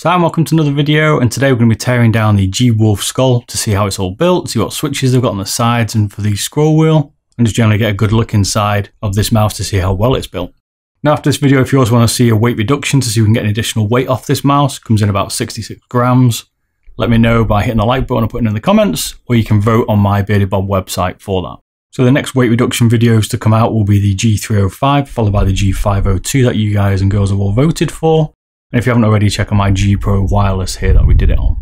So hi and welcome to another video and today we're going to be tearing down the G-Wolf Skoll to see how it's all built, see what switches they've got on the sides and for the scroll wheel and just generally get a good look inside of this mouse to see how well it's built. Now after this video if you also want to see a weight reduction to see if we can get an additional weight off this mouse, comes in about 66 grams, let me know by hitting the like button or putting in the comments or you can vote on my Bearded Bob website for that. So the next weight reduction videos to come out will be the G305 followed by the G502 that you guys and girls have all voted for. And if you haven't already, check out my G Pro wireless here that we did it on.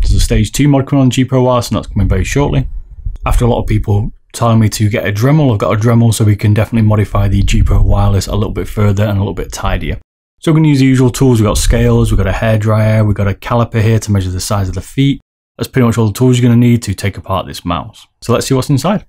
There's a stage 2 mod coming on G Pro wireless and that's coming very shortly. After a lot of people telling me to get a Dremel, I've got a Dremel so we can definitely modify the G Pro wireless a little bit further and a little bit tidier. So we're going to use the usual tools. We've got scales, we've got a hairdryer, we've got a caliper here to measure the size of the feet. That's pretty much all the tools you're going to need to take apart this mouse. So let's see what's inside.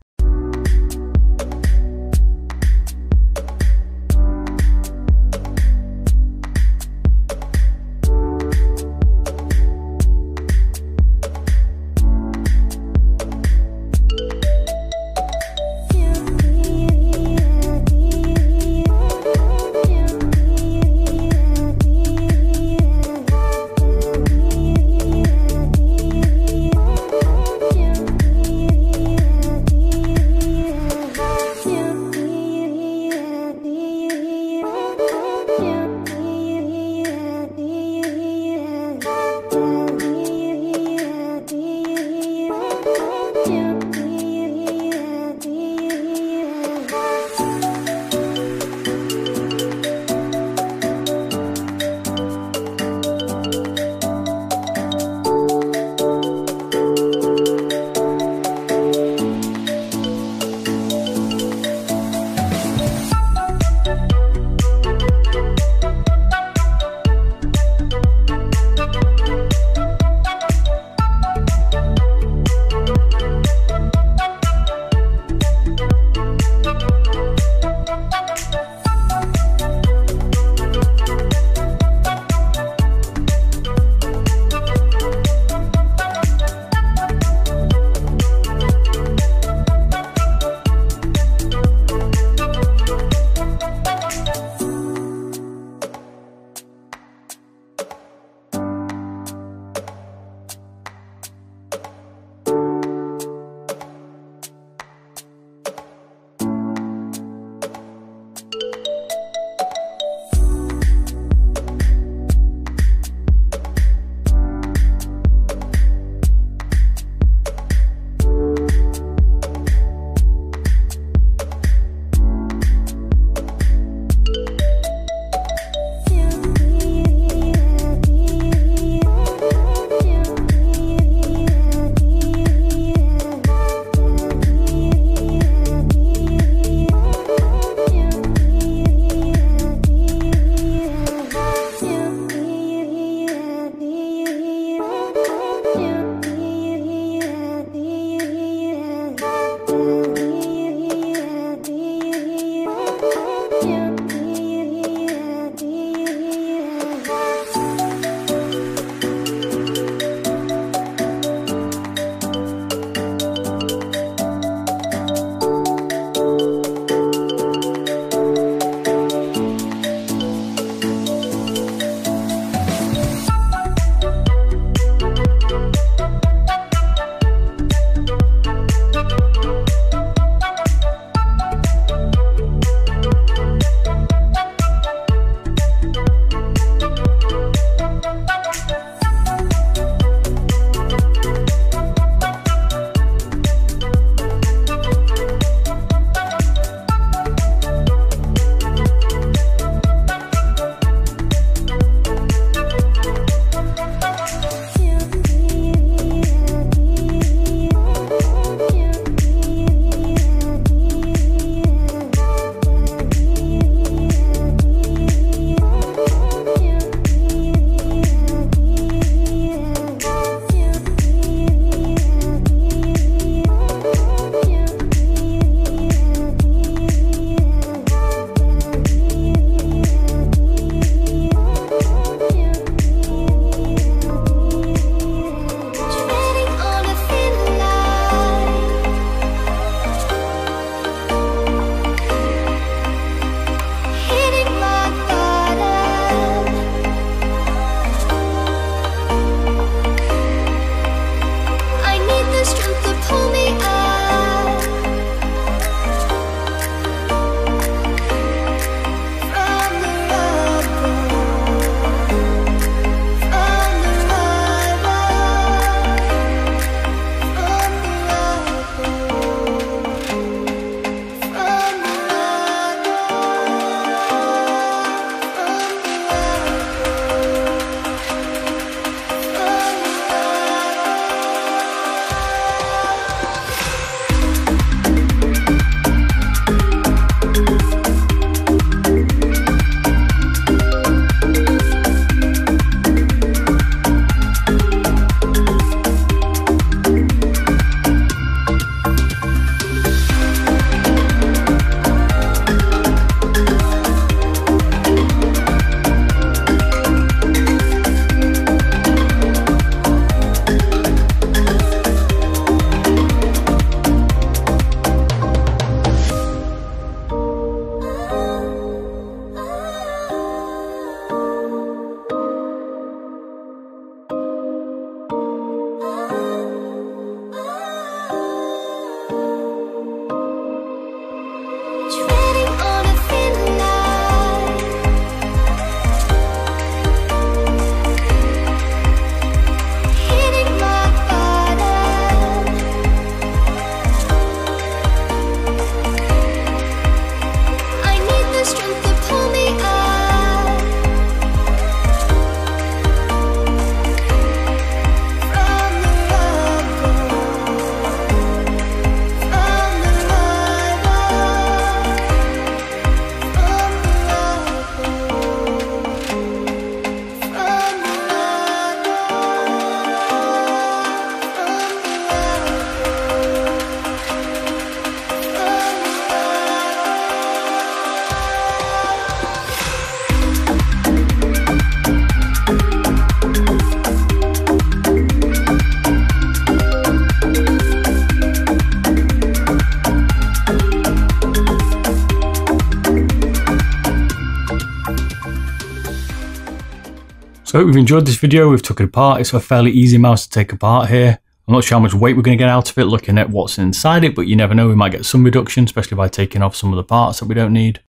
So I hope you've enjoyed this video. We've took it apart. It's a fairly easy mouse to take apart here. I'm not sure how much weight we're going to get out of it looking at what's inside it, but you never know. We might get some reduction, especially by taking off some of the parts that we don't need.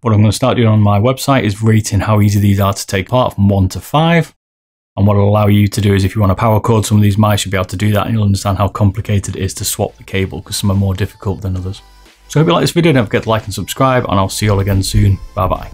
What I'm going to start doing on my website is rating how easy these are to take apart from 1 to 5. And what it'll allow you to do is if you want to paracord some of these mice, you'll be able to do that and you'll understand how complicated it is to swap the cable because some are more difficult than others. So I hope you like this video, don't forget to like and subscribe and I'll see you all again soon. Bye bye.